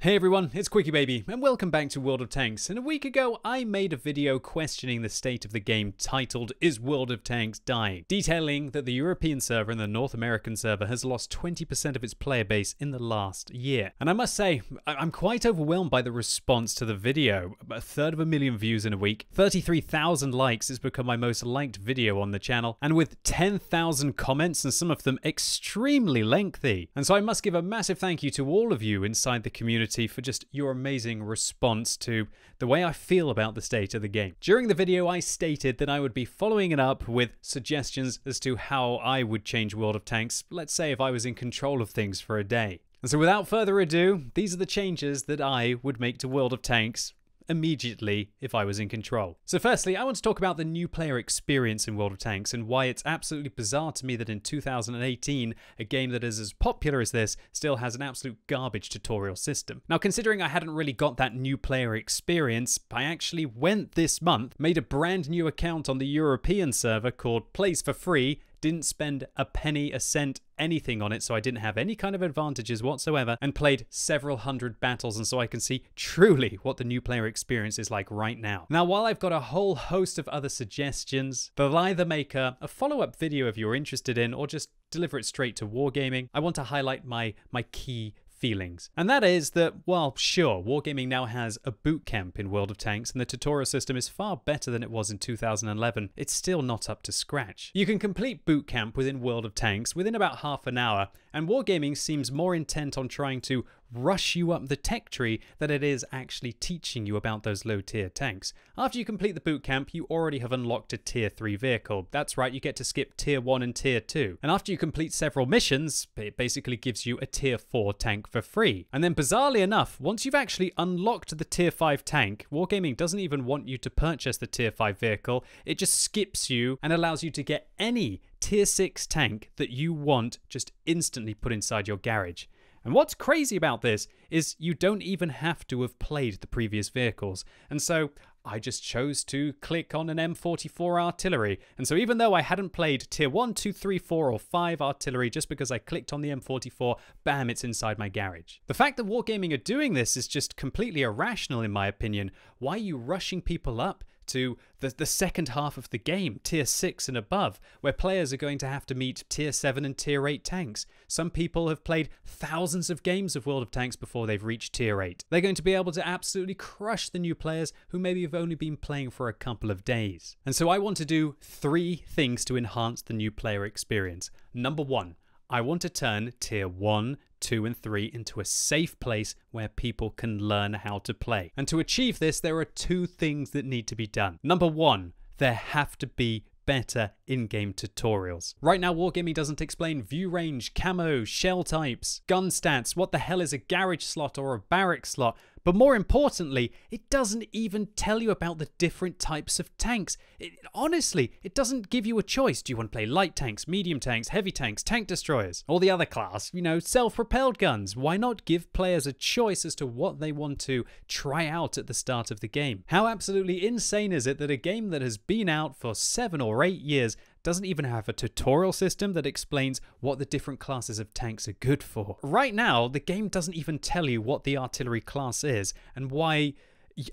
Hey everyone, it's QuickyBaby, and welcome back to World of Tanks. And a week ago, I made a video questioning the state of the game titled Is World of Tanks Dying? Detailing that the European server and the North American server has lost 20% of its player base in the last year. And I must say, I'm quite overwhelmed by the response to the video. A third of a million views in a week, 33,000 likes, it's become my most liked video on the channel, and with 10,000 comments, and some of them extremely lengthy. And so I must give a massive thank you to all of you inside the community community for just your amazing response to the way I feel about the state of the game. During the video, I stated that I would be following it up with suggestions as to how I would change World of Tanks, let's say if I was in control of things for a day. And so without further ado, these are the changes that I would make to World of Tanks immediately if I was in control. So firstly, I want to talk about the new player experience in World of Tanks and why it's absolutely bizarre to me that in 2018, a game that is as popular as this still has an absolute garbage tutorial system. Now, considering I hadn't really got that new player experience, I actually went this month, made a brand new account on the European server called Plays for Free, didn't spend a penny, a cent, anything on it, so I didn't have any kind of advantages whatsoever, and played several hundred battles, and so I can see truly what the new player experience is like right now. Now, while I've got a whole host of other suggestions, the the Maker, a follow-up video if you're interested in, or just deliver it straight to Wargaming, I want to highlight my, my key feelings. And that is that, well, sure, Wargaming now has a boot camp in World of Tanks, and the tutorial system is far better than it was in 2011. It's still not up to scratch. You can complete boot camp within World of Tanks within about half an hour, and Wargaming seems more intent on trying to rush you up the tech tree than it is actually teaching you about those low tier tanks. After you complete the boot camp, you already have unlocked a tier 3 vehicle. That's right, you get to skip tier 1 and tier 2. And after you complete several missions, it basically gives you a tier 4 tank for free. And then bizarrely enough, once you've actually unlocked the tier 5 tank, Wargaming doesn't even want you to purchase the tier 5 vehicle, it just skips you and allows you to get any tier 6 tank that you want just instantly put inside your garage. And what's crazy about this is you don't even have to have played the previous vehicles. And so I just chose to click on an M44 artillery. And so even though I hadn't played tier 1, 2, 3, 4, or 5 artillery just because I clicked on the M44, bam, it's inside my garage. The fact that Wargaming are doing this is just completely irrational in my opinion. Why are you rushing people up to the, the second half of the game, tier 6 and above, where players are going to have to meet tier 7 and tier 8 tanks. Some people have played thousands of games of World of Tanks before they've reached tier 8. They're going to be able to absolutely crush the new players who maybe have only been playing for a couple of days. And so I want to do three things to enhance the new player experience. Number one, I want to turn tier 1, 2, and 3 into a safe place where people can learn how to play. And to achieve this, there are two things that need to be done. Number one, there have to be better in-game tutorials. Right now, Wargaming doesn't explain view range, camo, shell types, gun stats, what the hell is a garage slot or a barrack slot, but more importantly, it doesn't even tell you about the different types of tanks. It, honestly, it doesn't give you a choice. Do you want to play light tanks, medium tanks, heavy tanks, tank destroyers, or the other class, you know, self-propelled guns? Why not give players a choice as to what they want to try out at the start of the game? How absolutely insane is it that a game that has been out for seven or eight years doesn't even have a tutorial system that explains what the different classes of tanks are good for. Right now, the game doesn't even tell you what the artillery class is and why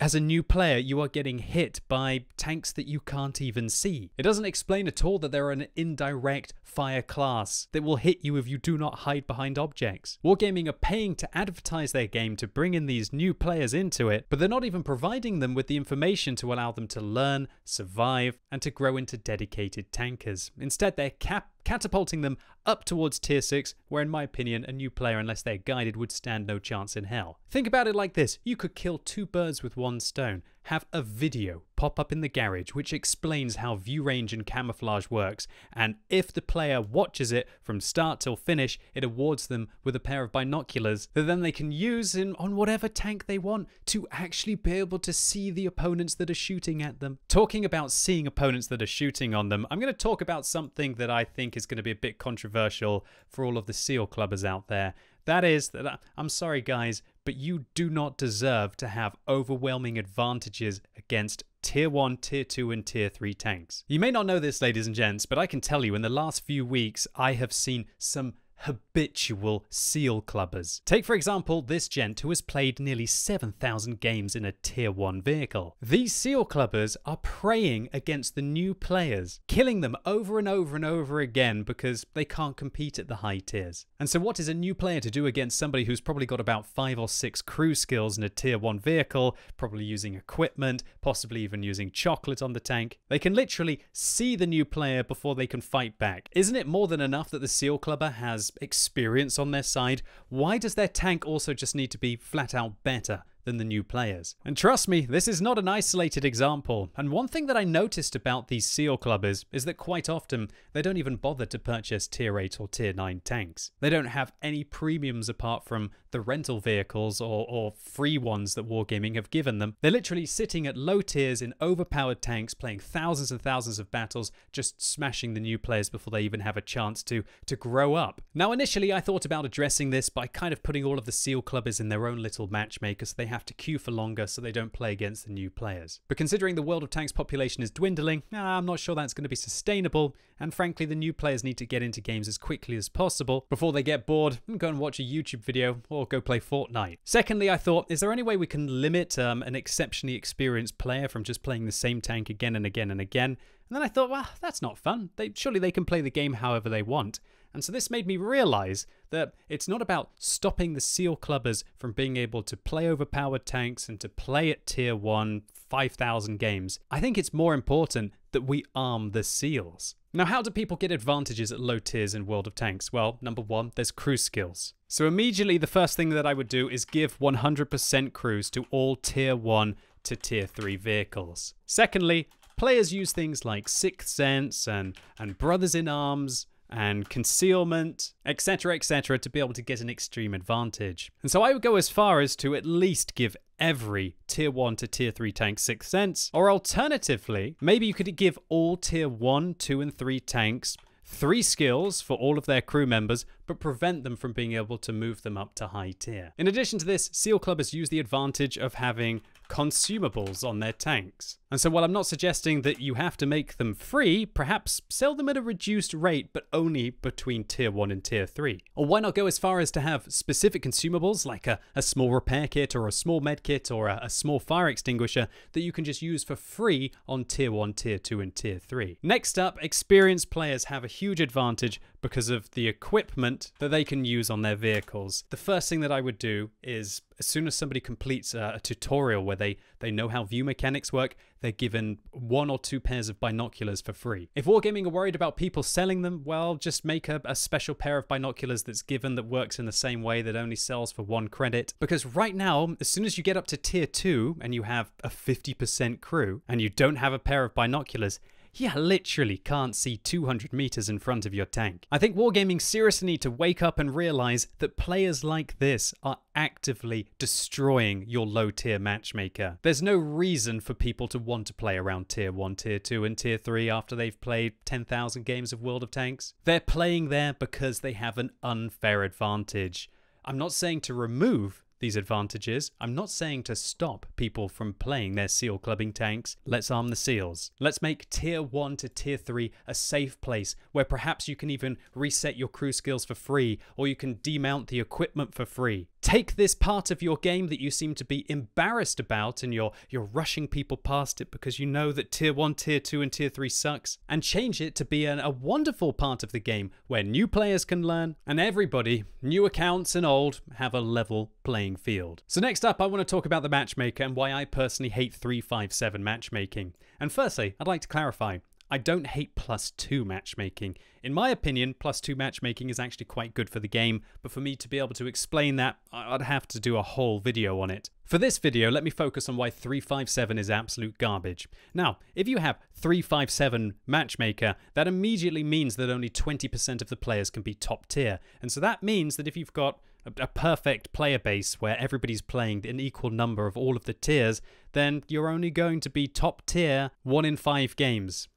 as a new player, you are getting hit by tanks that you can't even see. It doesn't explain at all that there are an indirect fire class that will hit you if you do not hide behind objects. Wargaming are paying to advertise their game to bring in these new players into it, but they're not even providing them with the information to allow them to learn, survive, and to grow into dedicated tankers. Instead, they're cap catapulting them up towards tier 6, where in my opinion a new player unless they're guided would stand no chance in hell. Think about it like this, you could kill two birds with one stone have a video pop up in the garage which explains how view range and camouflage works and if the player watches it from start till finish it awards them with a pair of binoculars that then they can use in on whatever tank they want to actually be able to see the opponents that are shooting at them. Talking about seeing opponents that are shooting on them, I'm going to talk about something that I think is going to be a bit controversial for all of the SEAL clubbers out there. That is that uh, I'm sorry guys, but you do not deserve to have overwhelming advantages against tier 1, tier 2 and tier 3 tanks. You may not know this ladies and gents, but I can tell you in the last few weeks I have seen some habitual seal clubbers. Take, for example, this gent who has played nearly 7,000 games in a tier 1 vehicle. These seal clubbers are preying against the new players, killing them over and over and over again because they can't compete at the high tiers. And so, what is a new player to do against somebody who's probably got about 5 or 6 crew skills in a tier 1 vehicle, probably using equipment, possibly even using chocolate on the tank? They can literally see the new player before they can fight back. Isn't it more than enough that the seal clubber has experience on their side, why does their tank also just need to be flat out better? than the new players. And trust me, this is not an isolated example. And one thing that I noticed about these SEAL clubbers is that quite often they don't even bother to purchase tier 8 or tier 9 tanks. They don't have any premiums apart from the rental vehicles or, or free ones that Wargaming have given them. They're literally sitting at low tiers in overpowered tanks, playing thousands and thousands of battles, just smashing the new players before they even have a chance to, to grow up. Now, initially, I thought about addressing this by kind of putting all of the SEAL clubbers in their own little matchmaker So they have to queue for longer so they don't play against the new players. But considering the World of Tanks population is dwindling, I'm not sure that's going to be sustainable, and frankly, the new players need to get into games as quickly as possible before they get bored and go and watch a YouTube video or go play Fortnite. Secondly, I thought, is there any way we can limit um, an exceptionally experienced player from just playing the same tank again and again and again? And then I thought, well, that's not fun. They, surely they can play the game however they want. And so this made me realize that it's not about stopping the SEAL clubbers from being able to play overpowered tanks and to play at tier 1 5,000 games. I think it's more important that we arm the SEALs. Now, how do people get advantages at low tiers in World of Tanks? Well, number one, there's crew skills. So immediately the first thing that I would do is give 100% crews to all tier 1 to tier 3 vehicles. Secondly, players use things like Sixth Sense and, and Brothers in Arms and concealment, etc., etc., to be able to get an extreme advantage. And so I would go as far as to at least give every tier 1 to tier 3 tank Sixth Sense, or alternatively, maybe you could give all tier 1, 2, and 3 tanks three skills for all of their crew members, but prevent them from being able to move them up to high tier. In addition to this, SEAL Clubbers use the advantage of having consumables on their tanks. And so while I'm not suggesting that you have to make them free, perhaps sell them at a reduced rate, but only between tier 1 and tier 3. Or why not go as far as to have specific consumables like a, a small repair kit or a small med kit or a, a small fire extinguisher that you can just use for free on tier 1, tier 2 and tier 3. Next up, experienced players have a huge advantage because of the equipment that they can use on their vehicles. The first thing that I would do is as soon as somebody completes a, a, tutorial where they, they know how view mechanics work, they're given one or two pairs of binoculars for free. If Wargaming are worried about people selling them, well, just make a, a special pair of binoculars that's given that works in the same way that only sells for one credit. Because right now, as soon as you get up to tier 2 and you have a 50% crew and you don't have a pair of binoculars, you literally can't see 200 meters in front of your tank. I think Wargaming seriously need to wake up and realize that players like this are actively destroying your low tier matchmaker. There's no reason for people to want to play around tier 1, tier 2 and tier 3 after they've played 10,000 games of World of Tanks. They're playing there because they have an unfair advantage. I'm not saying to remove these advantages, I'm not saying to stop people from playing their seal clubbing tanks. Let's arm the seals. Let's make tier 1 to tier 3 a safe place where perhaps you can even reset your crew skills for free or you can demount the equipment for free. Take this part of your game that you seem to be embarrassed about and you're you're rushing people past it because you know that tier 1, tier 2 and tier 3 sucks and change it to be an, a wonderful part of the game where new players can learn and everybody, new accounts and old, have a level playing field. So next up I want to talk about the matchmaker and why I personally hate 357 matchmaking. And firstly, I'd like to clarify I don't hate plus two matchmaking. In my opinion, plus two matchmaking is actually quite good for the game, but for me to be able to explain that, I'd have to do a whole video on it. For this video, let me focus on why 357 is absolute garbage. Now, if you have 357 matchmaker, that immediately means that only 20% of the players can be top tier. And so that means that if you've got a perfect player base where everybody's playing an equal number of all of the tiers, then you're only going to be top tier one in five games.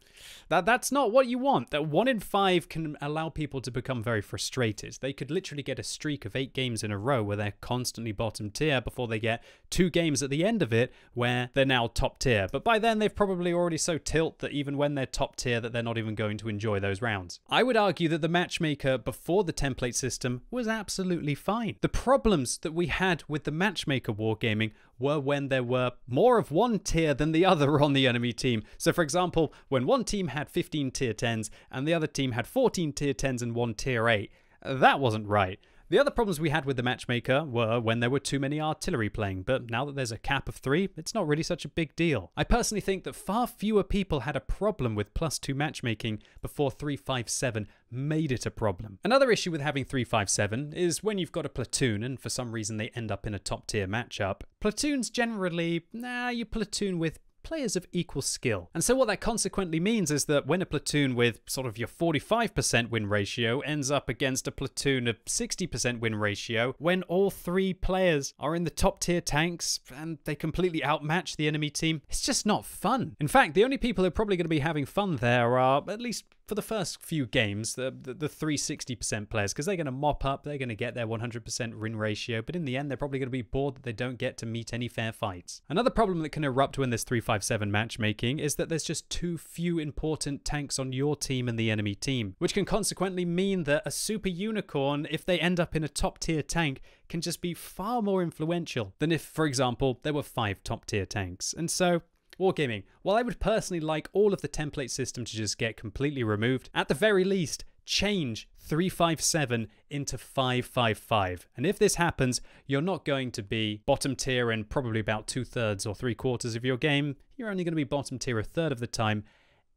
That that's not what you want. That one in five can allow people to become very frustrated. They could literally get a streak of eight games in a row where they're constantly bottom tier before they get two games at the end of it where they're now top tier. But by then they've probably already so tilt that even when they're top tier that they're not even going to enjoy those rounds. I would argue that the matchmaker before the template system was absolutely fine. The problems that we had with the matchmaker wargaming were when there were more of one tier than the other on the enemy team. So, for example, when one team had 15 tier 10s and the other team had 14 tier 10s and one tier 8, that wasn't right. The other problems we had with the matchmaker were when there were too many artillery playing, but now that there's a cap of three, it's not really such a big deal. I personally think that far fewer people had a problem with plus two matchmaking before 357 made it a problem. Another issue with having 357 is when you've got a platoon and for some reason they end up in a top tier matchup. Platoons generally, nah, you platoon with players of equal skill. And so what that consequently means is that when a platoon with sort of your 45% win ratio ends up against a platoon of 60% win ratio, when all three players are in the top tier tanks and they completely outmatch the enemy team, it's just not fun. In fact, the only people who are probably going to be having fun there are, at least for the first few games, the, the, the 360% players, because they're going to mop up, they're going to get their 100% win ratio, but in the end, they're probably going to be bored that they don't get to meet any fair fights. Another problem that can erupt when there's 357 matchmaking is that there's just too few important tanks on your team and the enemy team, which can consequently mean that a super unicorn, if they end up in a top tier tank, can just be far more influential than if, for example, there were five top tier tanks. And so Wargaming, while I would personally like all of the template system to just get completely removed, at the very least, change 357 into 555. And if this happens, you're not going to be bottom tier in probably about two thirds or three quarters of your game. You're only going to be bottom tier a third of the time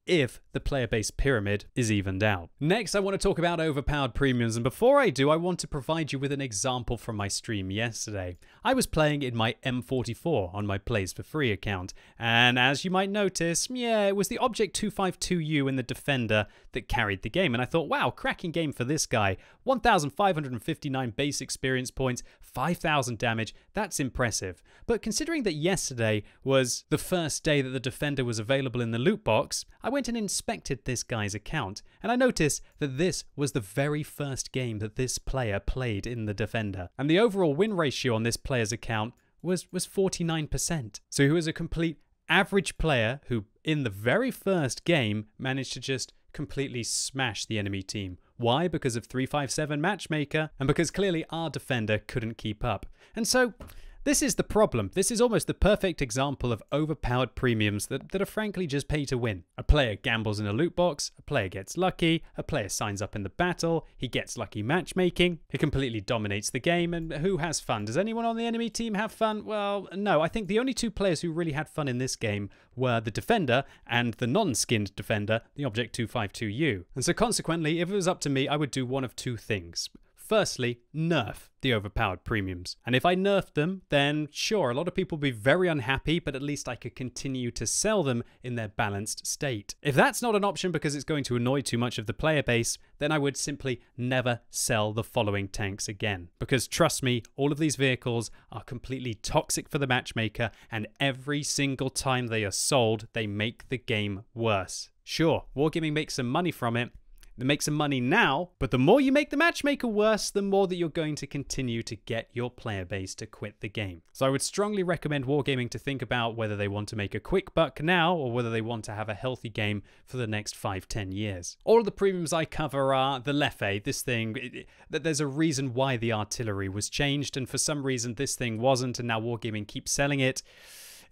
if the player base pyramid is evened out. Next, I want to talk about overpowered premiums, and before I do, I want to provide you with an example from my stream yesterday. I was playing in my M44 on my Plays for Free account, and as you might notice, yeah, it was the Object 252U in the Defender that carried the game, and I thought, wow, cracking game for this guy. 1,559 base experience points, 5,000 damage, that's impressive. But considering that yesterday was the first day that the Defender was available in the loot box, I went and inspected this guy's account, and I noticed that this was the very first game that this player played in the Defender. And the overall win ratio on this player's account was, was 49%. So he was a complete average player who, in the very first game, managed to just completely smash the enemy team. Why? Because of 357 Matchmaker, and because clearly our defender couldn't keep up. And so, this is the problem. This is almost the perfect example of overpowered premiums that, that are frankly just pay to win. A player gambles in a loot box, a player gets lucky, a player signs up in the battle, he gets lucky matchmaking, he completely dominates the game, and who has fun? Does anyone on the enemy team have fun? Well, no. I think the only two players who really had fun in this game were the defender and the non-skinned defender, the Object 252U. And so consequently, if it was up to me, I would do one of two things. Firstly, nerf the overpowered premiums. And if I nerfed them, then sure, a lot of people will be very unhappy, but at least I could continue to sell them in their balanced state. If that's not an option because it's going to annoy too much of the player base, then I would simply never sell the following tanks again. Because trust me, all of these vehicles are completely toxic for the matchmaker, and every single time they are sold, they make the game worse. Sure, Wargaming makes some money from it, make some money now, but the more you make the matchmaker worse, the more that you're going to continue to get your player base to quit the game. So I would strongly recommend Wargaming to think about whether they want to make a quick buck now or whether they want to have a healthy game for the next 5 10 years. All of the premiums I cover are the Leffe, this thing, that there's a reason why the artillery was changed, and for some reason this thing wasn't, and now Wargaming keeps selling it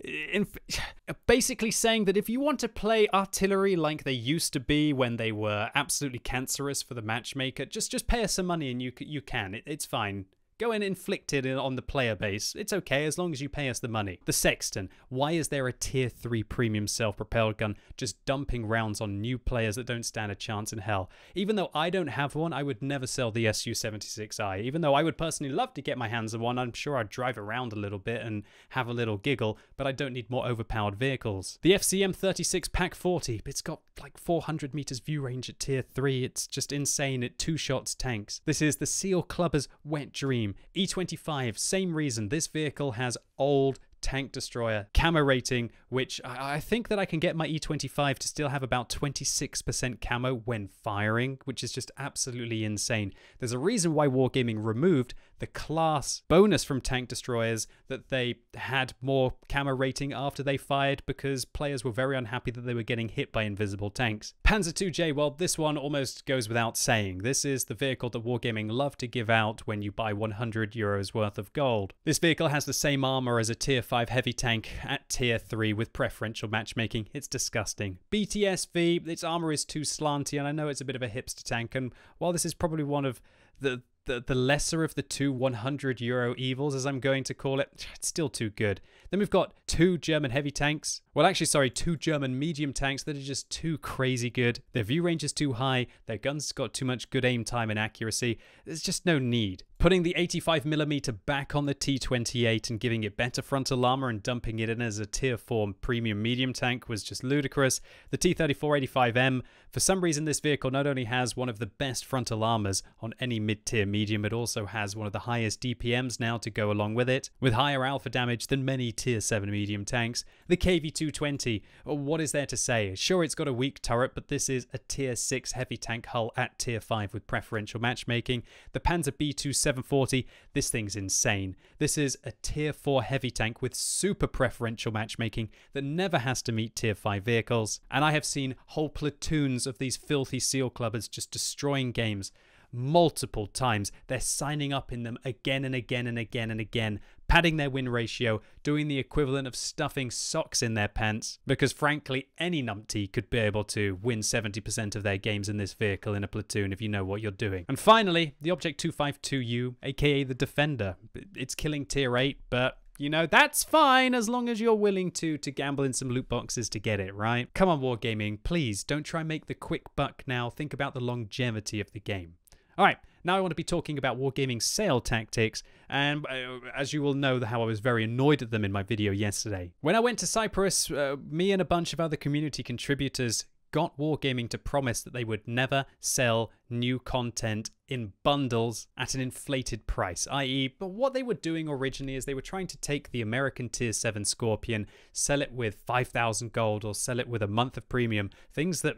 in, basically saying that if you want to play artillery like they used to be when they were absolutely cancerous for the matchmaker, just just pay us some money and you you can. It, it's fine. Go and inflict it on the player base. It's okay as long as you pay us the money. The Sexton. Why is there a tier 3 premium self propelled gun just dumping rounds on new players that don't stand a chance in hell? Even though I don't have one, I would never sell the SU 76i. Even though I would personally love to get my hands on one, I'm sure I'd drive around a little bit and have a little giggle, but I don't need more overpowered vehicles. The FCM 36 Pak 40, it's got like 400 meters view range at tier 3. It's just insane. It two shots tanks. This is the Seal Clubber's Wet Dream. E25, same reason. This vehicle has old tank destroyer camo rating, which I think that I can get my E25 to still have about 26% camo when firing, which is just absolutely insane. There's a reason why Wargaming removed the class bonus from tank destroyers that they had more camera rating after they fired because players were very unhappy that they were getting hit by invisible tanks. Panzer II-J, well, this one almost goes without saying. This is the vehicle that Wargaming love to give out when you buy 100 euros worth of gold. This vehicle has the same armor as a tier 5 heavy tank at tier 3 with preferential matchmaking. It's disgusting. BTSV, its armor is too slanty and I know it's a bit of a hipster tank and while this is probably one of the the, the lesser of the two 100 euro evils, as I'm going to call it, it's still too good. Then we've got two German heavy tanks. Well, actually, sorry, two German medium tanks that are just too crazy good. Their view range is too high. Their guns got too much good aim time and accuracy. There's just no need. Putting the 85mm back on the T28 and giving it better frontal armor and dumping it in as a tier 4 premium medium tank was just ludicrous. The T3485M, for some reason this vehicle not only has one of the best frontal armors on any mid-tier medium, it also has one of the highest DPMs now to go along with it, with higher alpha damage than many tier 7 medium tanks. The KV220, uh, what is there to say? Sure, it's got a weak turret, but this is a tier 6 heavy tank hull at tier 5 with preferential matchmaking. The Panzer B2740, this thing's insane. This is a tier 4 heavy tank with super preferential matchmaking that never has to meet tier 5 vehicles. And I have seen whole platoons of these filthy seal clubbers just destroying games multiple times. They're signing up in them again and again and again and again, padding their win ratio, doing the equivalent of stuffing socks in their pants, because frankly, any numpty could be able to win 70% of their games in this vehicle in a platoon if you know what you're doing. And finally, the Object 252U, aka the Defender. It's killing tier 8, but you know, that's fine as long as you're willing to to gamble in some loot boxes to get it, right? Come on, Wargaming, please don't try and make the quick buck now. Think about the longevity of the game. All right, now I want to be talking about Wargaming sale tactics, and uh, as you will know how I was very annoyed at them in my video yesterday. When I went to Cyprus, uh, me and a bunch of other community contributors got Wargaming to promise that they would never sell new content in bundles at an inflated price, i.e., but what they were doing originally is they were trying to take the American Tier 7 Scorpion, sell it with 5,000 gold, or sell it with a month of premium, things that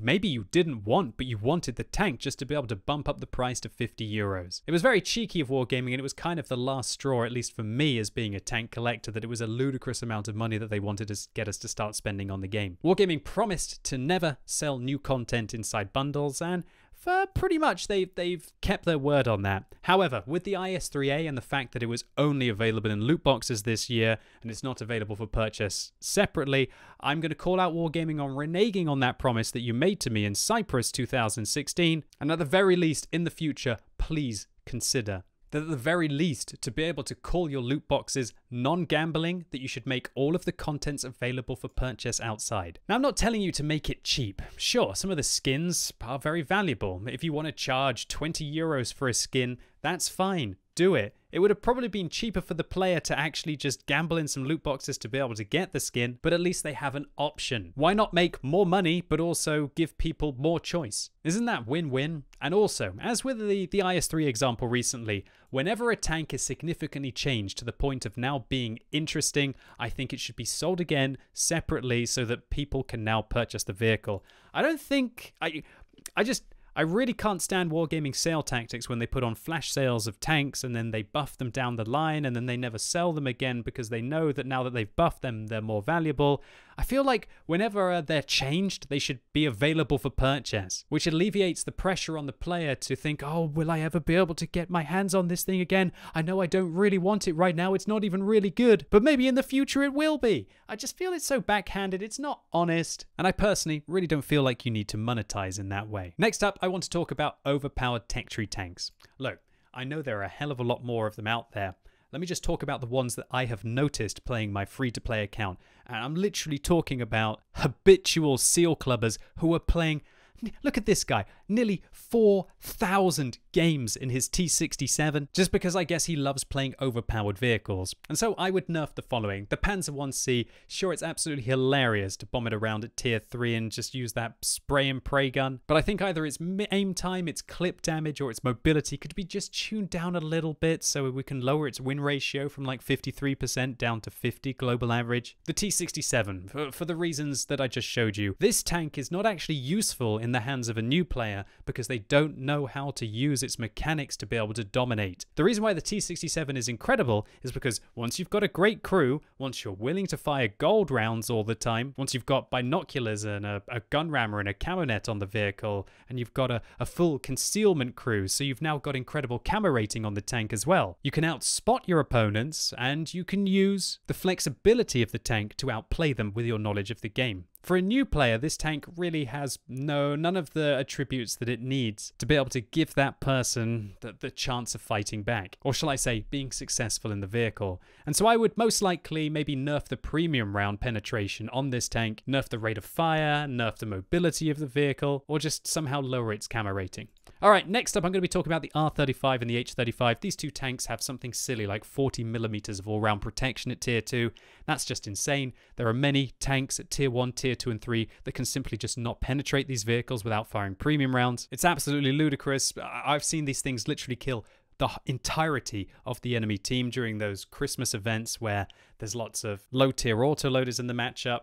maybe you didn't want, but you wanted the tank just to be able to bump up the price to 50 euros. It was very cheeky of Wargaming, and it was kind of the last straw, at least for me as being a tank collector, that it was a ludicrous amount of money that they wanted to get us to start spending on the game. Wargaming promised to never sell new content inside bundles, and uh, pretty much they, they've kept their word on that. However, with the IS-3A and the fact that it was only available in loot boxes this year and it's not available for purchase separately, I'm going to call out Wargaming on reneging on that promise that you made to me in Cyprus 2016, and at the very least, in the future, please consider that at the very least, to be able to call your loot boxes non-gambling, that you should make all of the contents available for purchase outside. Now, I'm not telling you to make it cheap. Sure, some of the skins are very valuable. If you want to charge 20 euros for a skin, that's fine. Do it. It would have probably been cheaper for the player to actually just gamble in some loot boxes to be able to get the skin, but at least they have an option. Why not make more money, but also give people more choice? Isn't that win-win? And also, as with the, the IS-3 example recently, whenever a tank is significantly changed to the point of now being interesting, I think it should be sold again separately so that people can now purchase the vehicle. I don't think... I, I just... I really can't stand Wargaming sale tactics when they put on flash sales of tanks and then they buff them down the line and then they never sell them again because they know that now that they've buffed them, they're more valuable. I feel like whenever uh, they're changed, they should be available for purchase, which alleviates the pressure on the player to think, oh, will I ever be able to get my hands on this thing again? I know I don't really want it right now, it's not even really good, but maybe in the future it will be. I just feel it's so backhanded, it's not honest, and I personally really don't feel like you need to monetize in that way. Next up, I want to talk about overpowered tech tree tanks. Look, I know there are a hell of a lot more of them out there, let me just talk about the ones that I have noticed playing my free to play account. And I'm literally talking about habitual seal clubbers who are playing. Look at this guy. Nearly 4,000 games in his T67 just because I guess he loves playing overpowered vehicles. And so I would nerf the following. The Panzer 1C, sure it's absolutely hilarious to bomb it around at tier 3 and just use that spray and pray gun, but I think either its aim time, its clip damage, or its mobility could be just tuned down a little bit so we can lower its win ratio from like 53% down to 50 global average. The T67, for, for the reasons that I just showed you, this tank is not actually useful in the hands of a new player because they don't know how to use its mechanics to be able to dominate. The reason why the T67 is incredible is because once you've got a great crew, once you're willing to fire gold rounds all the time, once you've got binoculars and a, a gun rammer and a camo net on the vehicle, and you've got a, a full concealment crew, so you've now got incredible camera rating on the tank as well. You can outspot your opponents, and you can use the flexibility of the tank to outplay them with your knowledge of the game. For a new player, this tank really has no none of the attributes that it needs to be able to give that person the, the chance of fighting back, or shall I say, being successful in the vehicle. And so I would most likely maybe nerf the premium round penetration on this tank, nerf the rate of fire, nerf the mobility of the vehicle, or just somehow lower its camo rating. All right, next up, I'm going to be talking about the R35 and the H35. These two tanks have something silly like 40 millimeters of all round protection at tier 2. That's just insane. There are many tanks at tier 1, tier 2, and 3 that can simply just not penetrate these vehicles without firing premium rounds. It's absolutely ludicrous. I've seen these things literally kill the entirety of the enemy team during those Christmas events where there's lots of low tier autoloaders in the matchup.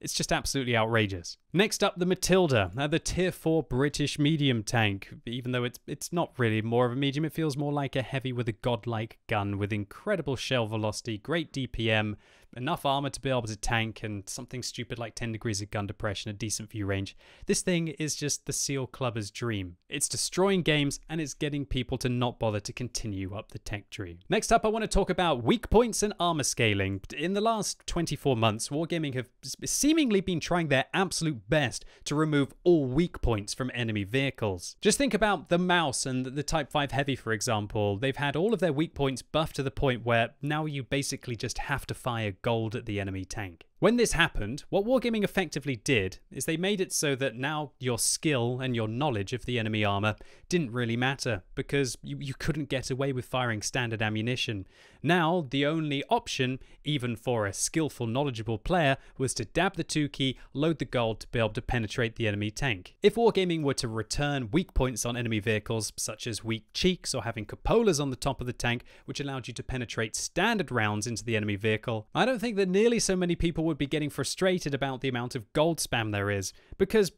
It's just absolutely outrageous. Next up, the Matilda, uh, the tier 4 British medium tank. Even though it's it's not really more of a medium, it feels more like a heavy with a godlike gun with incredible shell velocity, great DPM, enough armor to be able to tank, and something stupid like 10 degrees of gun depression, a decent view range. This thing is just the SEAL Clubber's dream. It's destroying games and it's getting people to not bother to continue up the tech tree. Next up, I want to talk about weak points and armor scaling. In the last 24 months, Wargaming have seemingly been trying their absolute best to remove all weak points from enemy vehicles. Just think about the Maus and the Type 5 Heavy, for example. They've had all of their weak points buffed to the point where now you basically just have to fire gold at the enemy tank. When this happened, what Wargaming effectively did is they made it so that now your skill and your knowledge of the enemy armor didn't really matter because you, you couldn't get away with firing standard ammunition. Now, the only option, even for a skillful, knowledgeable player, was to dab the 2 key, load the gold to be able to penetrate the enemy tank. If Wargaming were to return weak points on enemy vehicles, such as weak cheeks or having cupolas on the top of the tank, which allowed you to penetrate standard rounds into the enemy vehicle, I don't think that nearly so many people would be getting frustrated about the amount of gold spam there is, because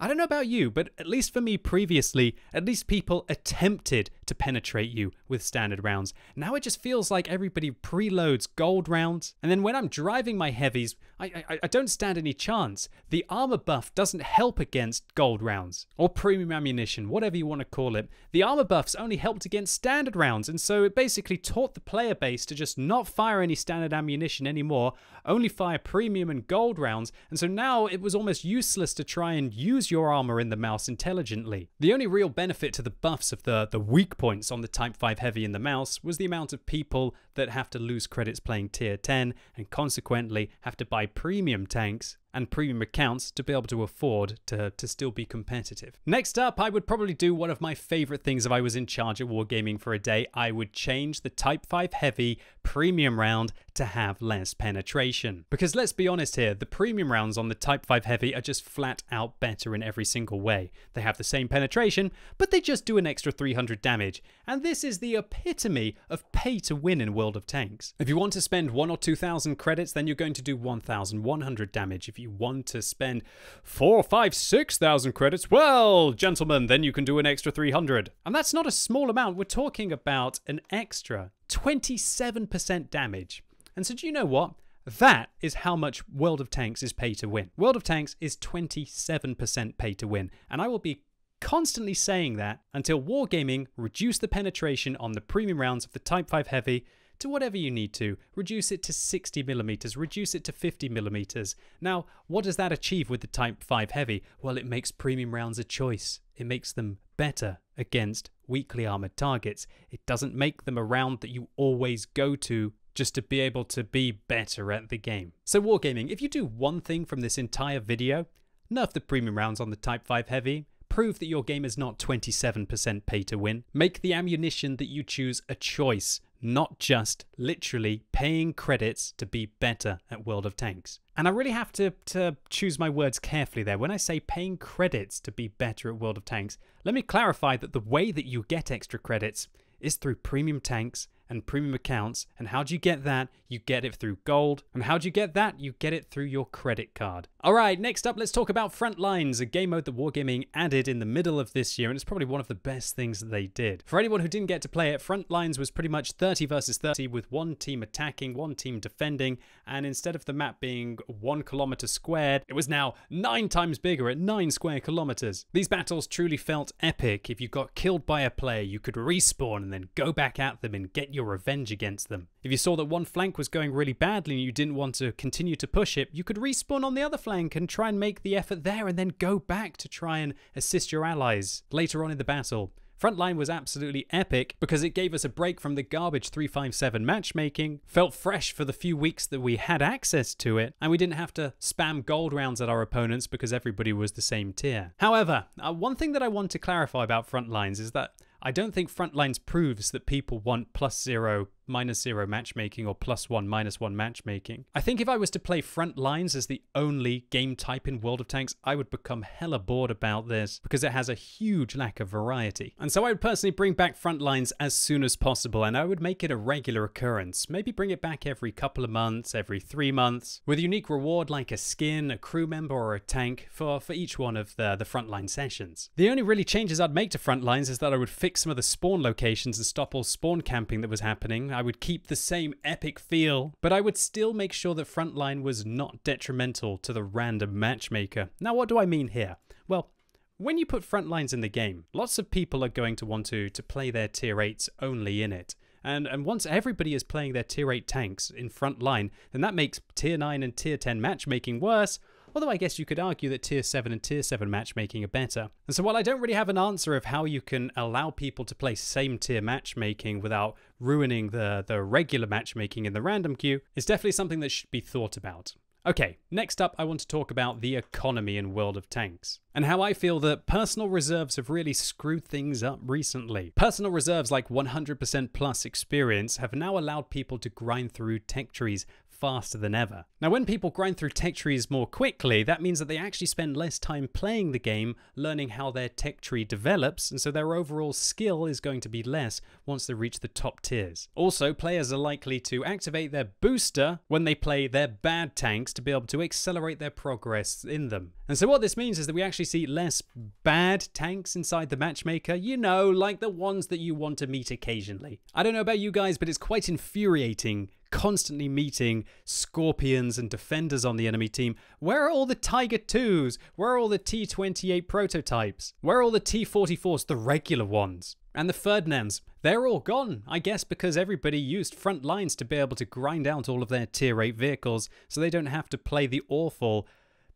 I don't know about you, but at least for me previously, at least people attempted to penetrate you with standard rounds. Now it just feels like everybody preloads gold rounds, and then when I'm driving my heavies, I, I, I don't stand any chance. The armor buff doesn't help against gold rounds, or premium ammunition, whatever you want to call it. The armor buffs only helped against standard rounds, and so it basically taught the player base to just not fire any standard ammunition anymore, only fire premium and gold rounds, and so now it was almost useless to try and use your armor in the Maus intelligently. The only real benefit to the buffs of the, the weak points on the Type 5 Heavy in the Maus was the amount of people that have to lose credits playing tier 10 and consequently have to buy premium tanks and premium accounts to be able to afford to, to still be competitive. Next up, I would probably do one of my favorite things if I was in charge of Wargaming for a day. I would change the Type 5 Heavy premium round to have less penetration. Because let's be honest here, the premium rounds on the Type 5 Heavy are just flat out better in every single way. They have the same penetration, but they just do an extra 300 damage. And this is the epitome of pay to win in World of Tanks. If you want to spend one or 2,000 credits, then you're going to do 1,100 damage. If you you want to spend four, five, six thousand credits, well, gentlemen, then you can do an extra 300. And that's not a small amount. We're talking about an extra 27% damage. And so do you know what? That is how much World of Tanks is pay to win. World of Tanks is 27% pay to win. And I will be constantly saying that until Wargaming reduce the penetration on the premium rounds of the Type 5 Heavy to whatever you need to. Reduce it to 60 millimeters, reduce it to 50 millimeters. Now, what does that achieve with the Type 5 Heavy? Well, it makes premium rounds a choice. It makes them better against weakly armored targets. It doesn't make them a round that you always go to just to be able to be better at the game. So Wargaming, if you do one thing from this entire video, nerf the premium rounds on the Type 5 Heavy, Prove that your game is not 27% pay to win. Make the ammunition that you choose a choice, not just literally paying credits to be better at World of Tanks. And I really have to, to choose my words carefully there. When I say paying credits to be better at World of Tanks, let me clarify that the way that you get extra credits is through premium tanks and premium accounts. And how do you get that? You get it through gold. And how do you get that? You get it through your credit card. All right, next up, let's talk about Frontlines, a game mode that Wargaming added in the middle of this year, and it's probably one of the best things that they did. For anyone who didn't get to play it, Frontlines was pretty much 30 versus 30 with one team attacking, one team defending, and instead of the map being one kilometer squared, it was now nine times bigger at nine square kilometers. These battles truly felt epic. If you got killed by a player, you could respawn and then go back at them and get your revenge against them. If you saw that one flank was going really badly and you didn't want to continue to push it, you could respawn on the other flank and try and make the effort there and then go back to try and assist your allies later on in the battle. Frontline was absolutely epic because it gave us a break from the garbage 357 matchmaking, felt fresh for the few weeks that we had access to it, and we didn't have to spam gold rounds at our opponents because everybody was the same tier. However, uh, one thing that I want to clarify about Frontlines is that I don't think Frontlines proves that people want plus zero minus zero matchmaking or plus one minus one matchmaking. I think if I was to play front lines as the only game type in World of Tanks, I would become hella bored about this because it has a huge lack of variety. And so I would personally bring back front lines as soon as possible and I would make it a regular occurrence. Maybe bring it back every couple of months, every three months, with a unique reward like a skin, a crew member, or a tank for, for each one of the, the frontline sessions. The only really changes I'd make to front lines is that I would fix some of the spawn locations and stop all spawn camping that was happening. I would keep the same epic feel, but I would still make sure that Frontline was not detrimental to the random matchmaker. Now, what do I mean here? Well, when you put Frontlines in the game, lots of people are going to want to, to play their tier 8s only in it. And, and once everybody is playing their tier 8 tanks in front line, then that makes tier 9 and tier 10 matchmaking worse, although I guess you could argue that Tier 7 and Tier 7 matchmaking are better. And so while I don't really have an answer of how you can allow people to play same tier matchmaking without ruining the, the regular matchmaking in the random queue, it's definitely something that should be thought about. Okay, next up, I want to talk about the economy in World of Tanks, and how I feel that personal reserves have really screwed things up recently. Personal reserves like 100% plus experience have now allowed people to grind through tech trees faster than ever. Now, when people grind through tech trees more quickly, that means that they actually spend less time playing the game, learning how their tech tree develops, and so their overall skill is going to be less once they reach the top tiers. Also, players are likely to activate their booster when they play their bad tanks to be able to accelerate their progress in them. And so what this means is that we actually see less bad tanks inside the matchmaker, you know, like the ones that you want to meet occasionally. I don't know about you guys, but it's quite infuriating constantly meeting scorpions and defenders on the enemy team. Where are all the Tiger 2s? Where are all the T 28 prototypes? Where are all the T 44s, the regular ones? And the Ferdinands, they're all gone, I guess because everybody used front lines to be able to grind out all of their tier 8 vehicles so they don't have to play the awful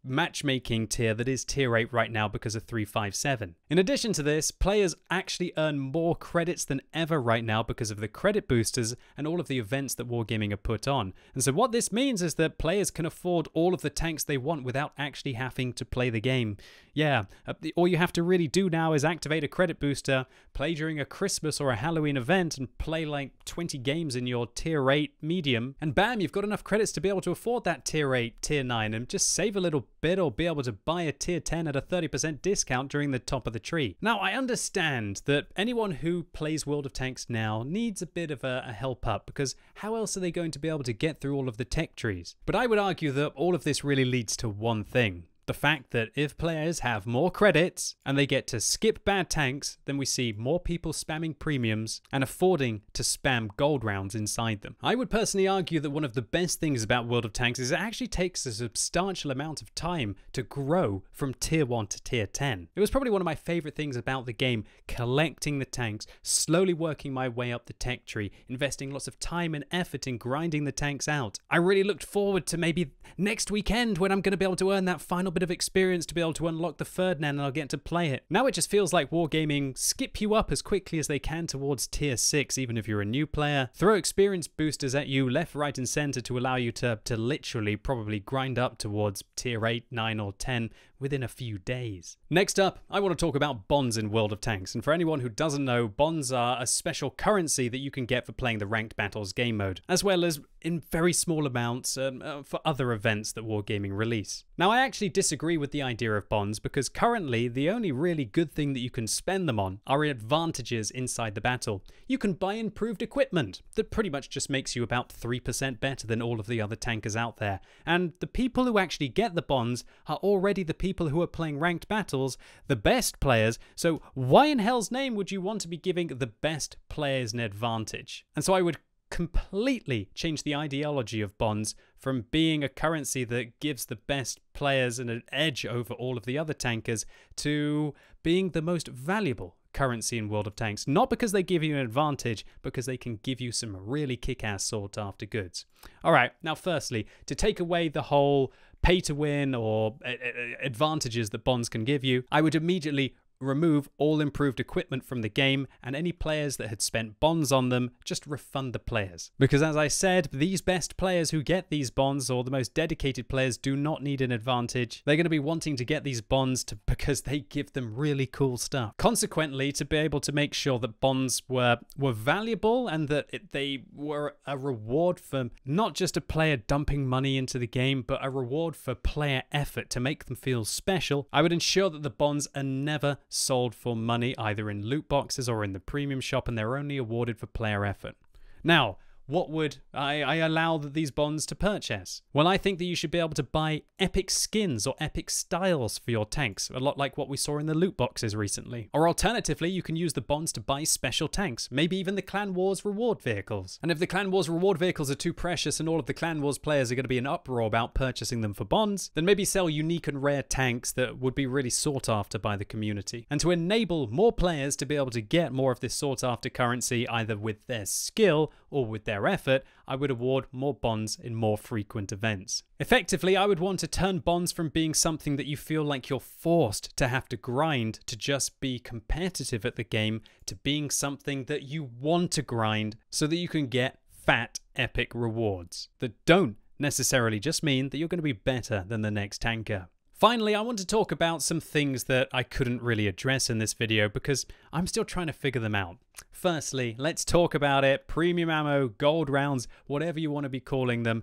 matchmaking tier that is tier 8 right now because of 357. In addition to this, players actually earn more credits than ever right now because of the credit boosters and all of the events that Wargaming have put on. And so what this means is that players can afford all of the tanks they want without actually having to play the game. Yeah, uh, all you have to really do now is activate a credit booster, play during a Christmas or a Halloween event, and play like 20 games in your tier 8 medium, and bam, you've got enough credits to be able to afford that tier 8, tier 9, and just save a little bit or be able to buy a tier 10 at a 30% discount during the top of the tree. Now, I understand that anyone who plays World of Tanks now needs a bit of a, a help up because how else are they going to be able to get through all of the tech trees? But I would argue that all of this really leads to one thing the fact that if players have more credits and they get to skip bad tanks, then we see more people spamming premiums and affording to spam gold rounds inside them. I would personally argue that one of the best things about World of Tanks is it actually takes a substantial amount of time to grow from tier 1 to tier 10. It was probably one of my favorite things about the game, collecting the tanks, slowly working my way up the tech tree, investing lots of time and effort in grinding the tanks out. I really looked forward to maybe next weekend when I'm going to be able to earn that final bit of experience to be able to unlock the Ferdinand and I'll get to play it. Now it just feels like Wargaming skip you up as quickly as they can towards tier 6, even if you're a new player. Throw experience boosters at you left, right, and center to allow you to, to literally probably grind up towards tier 8, 9, or 10 within a few days. Next up, I want to talk about bonds in World of Tanks. And for anyone who doesn't know, bonds are a special currency that you can get for playing the ranked battles game mode, as well as in very small amounts um, uh, for other events that Wargaming release. Now, I actually disagree with the idea of bonds because currently the only really good thing that you can spend them on are advantages inside the battle. You can buy improved equipment that pretty much just makes you about 3% better than all of the other tankers out there. And the people who actually get the bonds are already the people who are playing ranked battles, the best players, so why in hell's name would you want to be giving the best players an advantage? And so I would completely change the ideology of bonds from being a currency that gives the best players an edge over all of the other tankers to being the most valuable currency in World of Tanks. Not because they give you an advantage, because they can give you some really kick ass sought after goods. All right, now, firstly, to take away the whole pay to win or uh, uh, advantages that bonds can give you, I would immediately remove all improved equipment from the game, and any players that had spent bonds on them, just refund the players. Because as I said, these best players who get these bonds, or the most dedicated players, do not need an advantage. They're going to be wanting to get these bonds to, because they give them really cool stuff. Consequently, to be able to make sure that bonds were, were valuable and that it, they were a reward for not just a player dumping money into the game, but a reward for player effort to make them feel special, I would ensure that the bonds are never sold for money either in loot boxes or in the premium shop, and they're only awarded for player effort. Now, what would I, I, allow these bonds to purchase? Well, I think that you should be able to buy epic skins or epic styles for your tanks, a lot like what we saw in the loot boxes recently. Or alternatively, you can use the bonds to buy special tanks, maybe even the Clan Wars reward vehicles. And if the Clan Wars reward vehicles are too precious and all of the Clan Wars players are going to be in uproar about purchasing them for bonds, then maybe sell unique and rare tanks that would be really sought after by the community. And to enable more players to be able to get more of this sought after currency either with their skill or with their effort, I would award more bonds in more frequent events. Effectively, I would want to turn bonds from being something that you feel like you're forced to have to grind to just be competitive at the game to being something that you want to grind so that you can get fat, epic rewards that don't necessarily just mean that you're going to be better than the next tanker. Finally, I want to talk about some things that I couldn't really address in this video because I'm still trying to figure them out. Firstly, let's talk about it. Premium ammo, gold rounds, whatever you want to be calling them.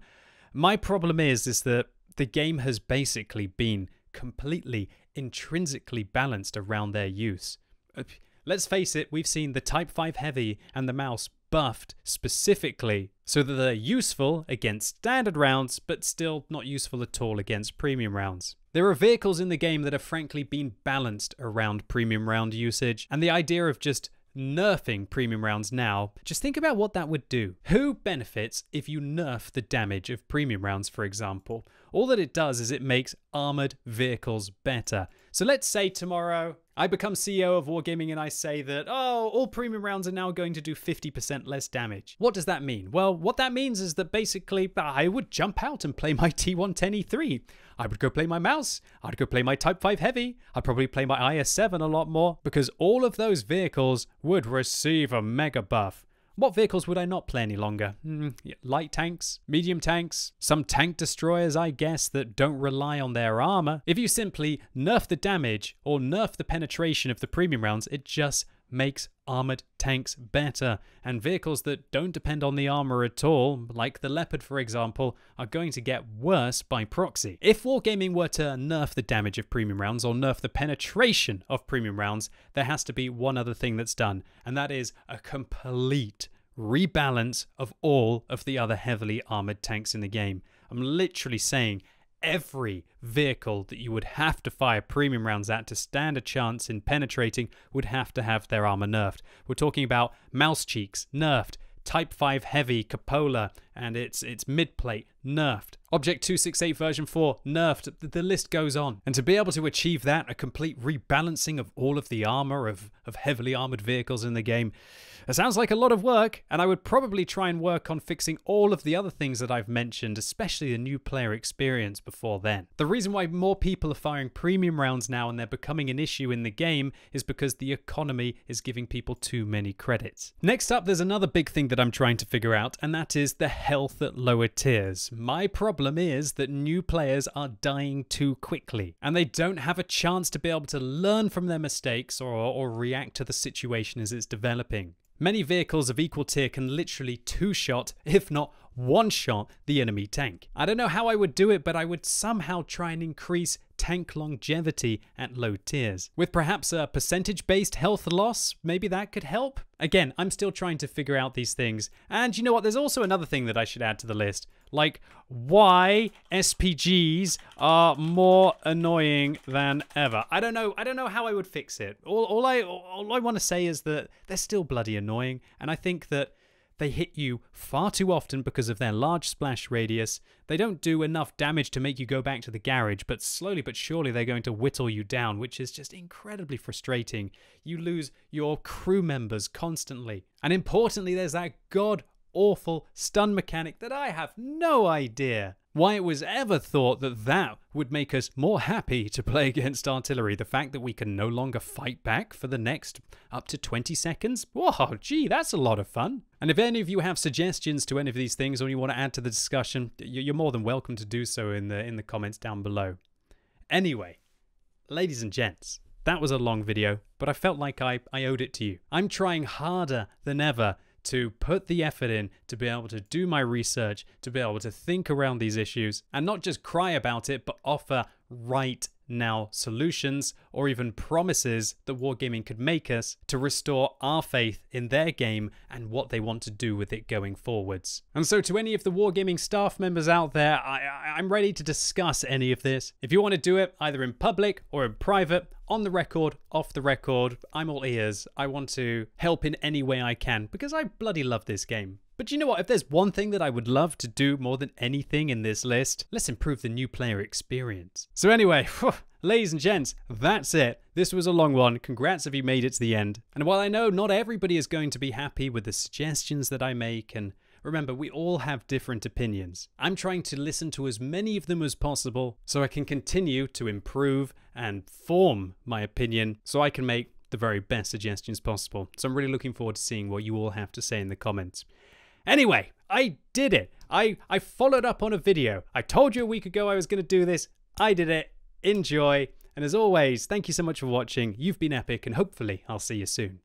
My problem is, is that the game has basically been completely intrinsically balanced around their use. Let's face it, we've seen the Type 5 Heavy and the Maus buffed specifically so that they're useful against standard rounds, but still not useful at all against premium rounds. There are vehicles in the game that have frankly been balanced around premium round usage, and the idea of just nerfing premium rounds now, just think about what that would do. Who benefits if you nerf the damage of premium rounds, for example? All that it does is it makes armored vehicles better. So let's say tomorrow I become CEO of Wargaming and I say that, oh, all premium rounds are now going to do 50% less damage. What does that mean? Well, what that means is that basically I would jump out and play my T110E3. I would go play my Maus. I'd go play my Type 5 Heavy. I'd probably play my IS-7 a lot more because all of those vehicles would receive a mega buff. What vehicles would I not play any longer? Mm, light tanks, medium tanks, some tank destroyers, I guess, that don't rely on their armor. If you simply nerf the damage or nerf the penetration of the premium rounds, it just makes armored tanks better, and vehicles that don't depend on the armor at all, like the Leopard for example, are going to get worse by proxy. If Wargaming were to nerf the damage of premium rounds or nerf the penetration of premium rounds, there has to be one other thing that's done, and that is a complete rebalance of all of the other heavily armored tanks in the game. I'm literally saying every vehicle that you would have to fire premium rounds at to stand a chance in penetrating would have to have their armor nerfed. We're talking about Maus Cheeks, nerfed, Type 5 Heavy, Cupola, and it's it's mid plate nerfed. Object 268 version 4 nerfed. The list goes on. And to be able to achieve that, a complete rebalancing of all of the armor of, of heavily armored vehicles in the game, it sounds like a lot of work, and I would probably try and work on fixing all of the other things that I've mentioned, especially the new player experience before then. The reason why more people are firing premium rounds now and they're becoming an issue in the game is because the economy is giving people too many credits. Next up, there's another big thing that I'm trying to figure out, and that is the health at lower tiers. My problem is that new players are dying too quickly, and they don't have a chance to be able to learn from their mistakes or, or react to the situation as it's developing. Many vehicles of equal tier can literally two-shot, if not one-shot, the enemy tank. I don't know how I would do it, but I would somehow try and increase tank longevity at low tiers. With perhaps a percentage-based health loss, maybe that could help? Again, I'm still trying to figure out these things. And you know what, there's also another thing that I should add to the list. Like, why SPGs are more annoying than ever. I don't know, I don't know how I would fix it. All, all I, all I want to say is that they're still bloody annoying, and I think that they hit you far too often because of their large splash radius. They don't do enough damage to make you go back to the garage, but slowly but surely they're going to whittle you down, which is just incredibly frustrating. You lose your crew members constantly. And importantly, there's that god awful stun mechanic that I have no idea why it was ever thought that that would make us more happy to play against artillery. The fact that we can no longer fight back for the next up to 20 seconds. Whoa, gee, that's a lot of fun. And if any of you have suggestions to any of these things or you want to add to the discussion, you're more than welcome to do so in the in the comments down below. Anyway, ladies and gents, that was a long video, but I felt like I, I owed it to you. I'm trying harder than ever to put the effort in to be able to do my research, to be able to think around these issues, and not just cry about it, but offer right now solutions or even promises that Wargaming could make us to restore our faith in their game and what they want to do with it going forwards. And so to any of the Wargaming staff members out there, I, am ready to discuss any of this. If you want to do it either in public or in private, on the record, off the record, I'm all ears. I want to help in any way I can because I bloody love this game. But you know what? If there's one thing that I would love to do more than anything in this list, let's improve the new player experience. So anyway, ladies and gents, that's it. This was a long one. Congrats if you made it to the end. And while I know not everybody is going to be happy with the suggestions that I make and Remember, we all have different opinions. I'm trying to listen to as many of them as possible so I can continue to improve and form my opinion so I can make the very best suggestions possible. So I'm really looking forward to seeing what you all have to say in the comments. Anyway, I did it. I, I followed up on a video. I told you a week ago I was going to do this. I did it. Enjoy. And as always, thank you so much for watching. You've been epic, and hopefully, I'll see you soon.